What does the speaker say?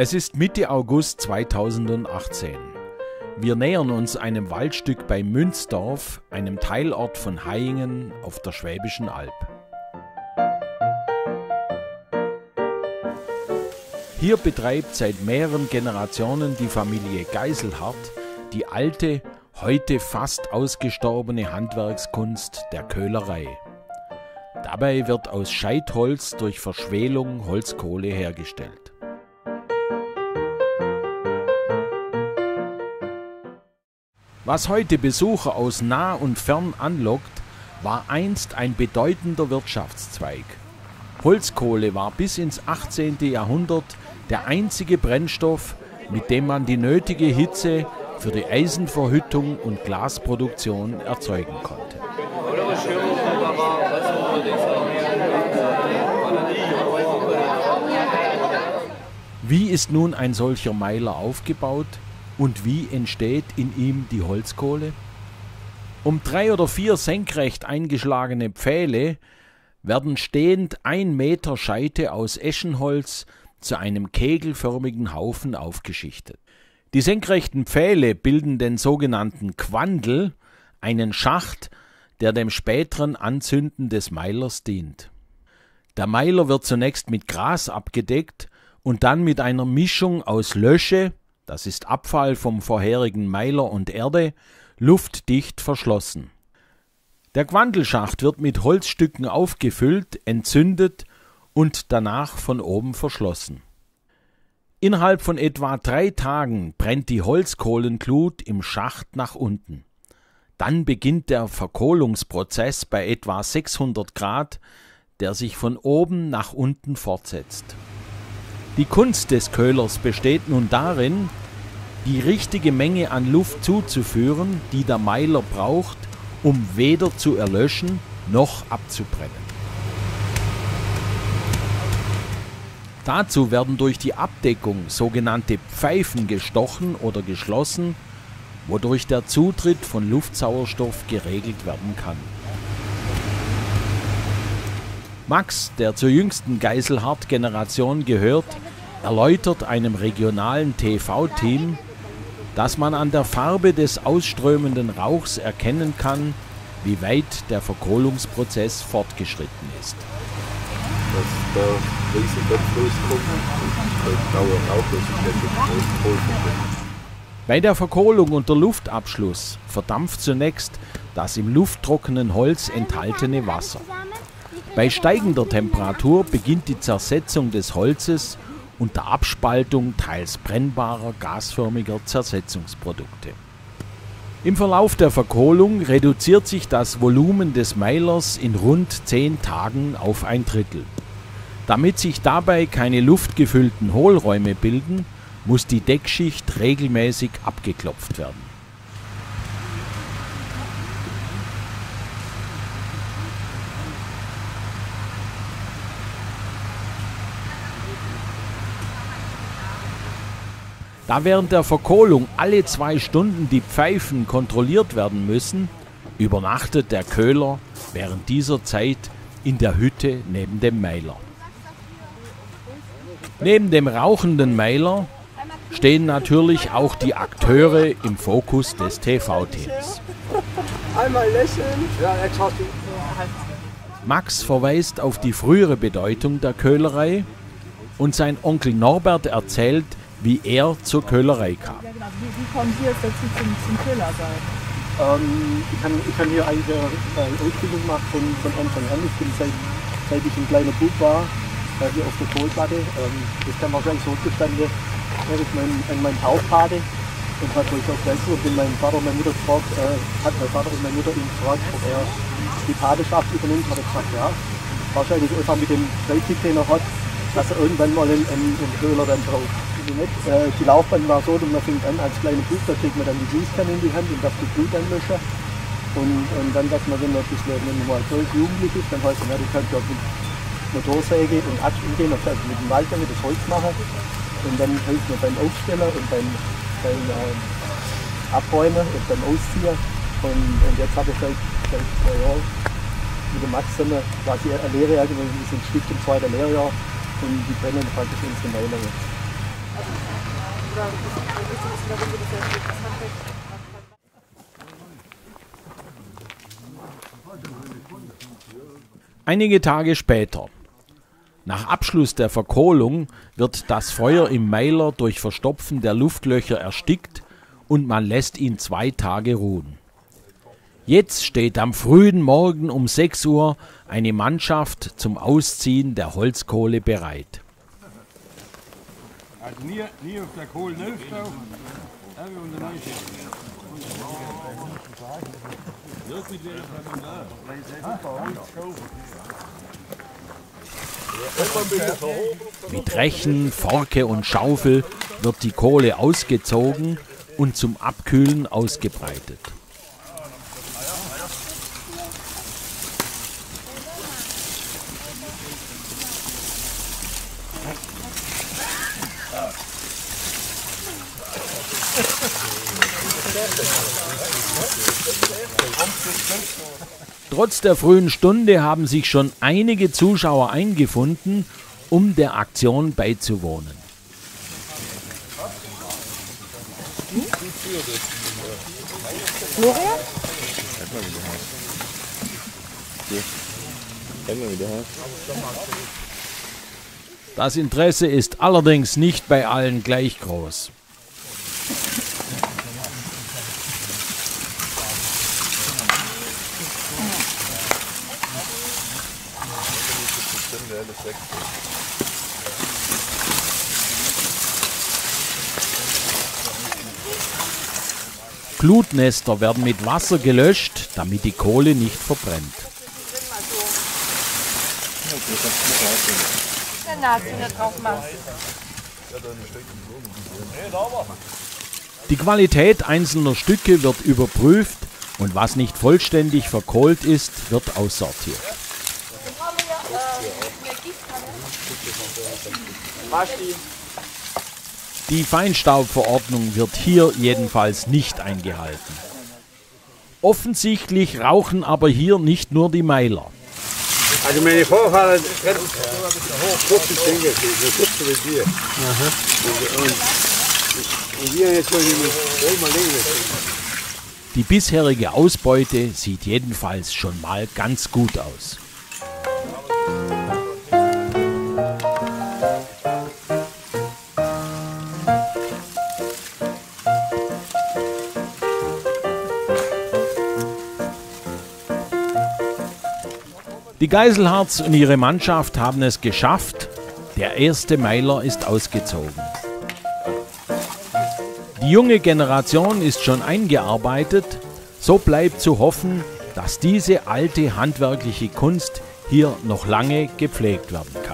Es ist Mitte August 2018. Wir nähern uns einem Waldstück bei Münzdorf, einem Teilort von Hayingen auf der Schwäbischen Alb. Hier betreibt seit mehreren Generationen die Familie Geiselhardt die alte, heute fast ausgestorbene Handwerkskunst der Köhlerei. Dabei wird aus Scheitholz durch Verschwelung Holzkohle hergestellt. Was heute Besucher aus nah und fern anlockt, war einst ein bedeutender Wirtschaftszweig. Holzkohle war bis ins 18. Jahrhundert der einzige Brennstoff, mit dem man die nötige Hitze für die Eisenverhüttung und Glasproduktion erzeugen konnte. Wie ist nun ein solcher Meiler aufgebaut und wie entsteht in ihm die Holzkohle? Um drei oder vier senkrecht eingeschlagene Pfähle werden stehend ein Meter Scheite aus Eschenholz zu einem kegelförmigen Haufen aufgeschichtet. Die senkrechten Pfähle bilden den sogenannten Quandel, einen Schacht, der dem späteren Anzünden des Meilers dient. Der Meiler wird zunächst mit Gras abgedeckt und dann mit einer Mischung aus Lösche, das ist Abfall vom vorherigen Meiler und Erde, luftdicht verschlossen. Der Quandelschacht wird mit Holzstücken aufgefüllt, entzündet und danach von oben verschlossen. Innerhalb von etwa drei Tagen brennt die Holzkohlenglut im Schacht nach unten. Dann beginnt der Verkohlungsprozess bei etwa 600 Grad, der sich von oben nach unten fortsetzt. Die Kunst des Köhlers besteht nun darin, die richtige Menge an Luft zuzuführen, die der Meiler braucht, um weder zu erlöschen noch abzubrennen. Dazu werden durch die Abdeckung sogenannte Pfeifen gestochen oder geschlossen, wodurch der Zutritt von Luftsauerstoff geregelt werden kann. Max, der zur jüngsten Geiselhardt-Generation gehört, erläutert einem regionalen TV-Team, dass man an der Farbe des ausströmenden Rauchs erkennen kann, wie weit der Verkohlungsprozess fortgeschritten ist dass da riesige und Bei der Verkohlung und der Luftabschluss verdampft zunächst das im lufttrockenen Holz enthaltene Wasser. Bei steigender Temperatur beginnt die Zersetzung des Holzes und der Abspaltung teils brennbarer gasförmiger Zersetzungsprodukte. Im Verlauf der Verkohlung reduziert sich das Volumen des Meilers in rund 10 Tagen auf ein Drittel. Damit sich dabei keine luftgefüllten Hohlräume bilden, muss die Deckschicht regelmäßig abgeklopft werden. Da während der Verkohlung alle zwei Stunden die Pfeifen kontrolliert werden müssen, übernachtet der Köhler während dieser Zeit in der Hütte neben dem Meiler. Neben dem rauchenden Meiler stehen natürlich auch die Akteure im Fokus des TV-Teams. Einmal lächeln. Max verweist auf die frühere Bedeutung der Köhlerei und sein Onkel Norbert erzählt, wie er zur Köhlerei kam. Ja, genau. wie, wie kommen Sie jetzt dazu zum, zum Köhler sein? Ähm, ich, habe ich hier eigentlich eine Ausbildung gemacht von, von Anfang an. Ich bin seit, seit ich ein kleiner Bub war, äh, hier auf der Kohlplatte. Ähm, das kam wahrscheinlich so zustande, er ist mein, mein Taufpate und hat mich auch gleich bin mein Vater und meine Mutter gefragt, äh, hat mein Vater und meine Mutter ihn gefragt, ob er die Patenschaft übernimmt, hat er gesagt, ja. Wahrscheinlich einfach mit dem Freitick, den er hat, dass er irgendwann mal einen, einen, einen Köhler dann braucht. Äh, die Laufbahn war so, man fängt an als Bub, da kriegt man dann die Gießkanne in die Hand und darf die Blut anlöschen. Und, und dann, dass man, wenn man ein bisschen, wenn man jugendlich ist, dann heißt man, ja, du kannst ja mit Motorsäge und Axt umgehen, also mit dem Wald damit das Holz machen. Und dann hilft man beim Aufsteller und beim, beim äh, Abräumen und beim Ausziehen. Und, und jetzt habe ich seit, seit zwei Jahren mit dem Max zusammen quasi eine Lehre, also wir sind Stift im zweiten Lehrjahr und die brennen praktisch unsere Meiler jetzt. Einige Tage später. Nach Abschluss der Verkohlung wird das Feuer im Meiler durch Verstopfen der Luftlöcher erstickt und man lässt ihn zwei Tage ruhen. Jetzt steht am frühen Morgen um 6 Uhr eine Mannschaft zum Ausziehen der Holzkohle bereit. Also nie, nie auf der Kohle aufstauchen, da wir unter neu Mit Rechen, Forke und Schaufel wird die Kohle ausgezogen und zum Abkühlen ausgebreitet. Trotz der frühen Stunde haben sich schon einige Zuschauer eingefunden, um der Aktion beizuwohnen. Das Interesse ist allerdings nicht bei allen gleich groß. Glutnester werden mit Wasser gelöscht, damit die Kohle nicht verbrennt. Die Qualität einzelner Stücke wird überprüft und was nicht vollständig verkohlt ist, wird aussortiert. Die Feinstaubverordnung wird hier jedenfalls nicht eingehalten. Offensichtlich rauchen aber hier nicht nur die Meiler. Also meine Vorfahrer trennen 50 Finger, so kurz wie wir. Und, wir jetzt mal länger. Die bisherige Ausbeute sieht jedenfalls schon mal ganz gut aus. Die Geiselharz und ihre Mannschaft haben es geschafft. Der erste Meiler ist ausgezogen. Die junge Generation ist schon eingearbeitet. So bleibt zu hoffen, dass diese alte handwerkliche Kunst hier noch lange gepflegt werden kann.